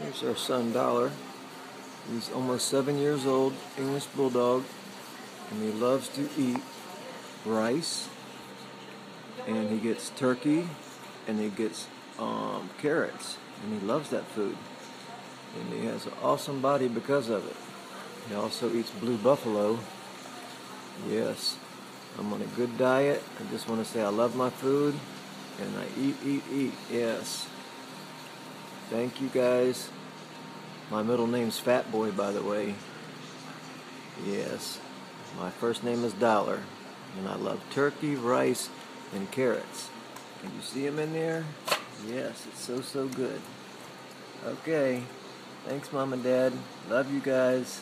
Here's our son Dollar. He's almost seven years old, English Bulldog, and he loves to eat rice, and he gets turkey, and he gets um, carrots, and he loves that food. And he has an awesome body because of it. He also eats blue buffalo. Yes, I'm on a good diet. I just want to say I love my food, and I eat, eat, eat. Yes. Thank you guys. My middle name's Fat Boy, by the way. Yes. My first name is Dollar. And I love turkey, rice, and carrots. Can you see them in there? Yes, it's so, so good. Okay. Thanks, Mom and Dad. Love you guys.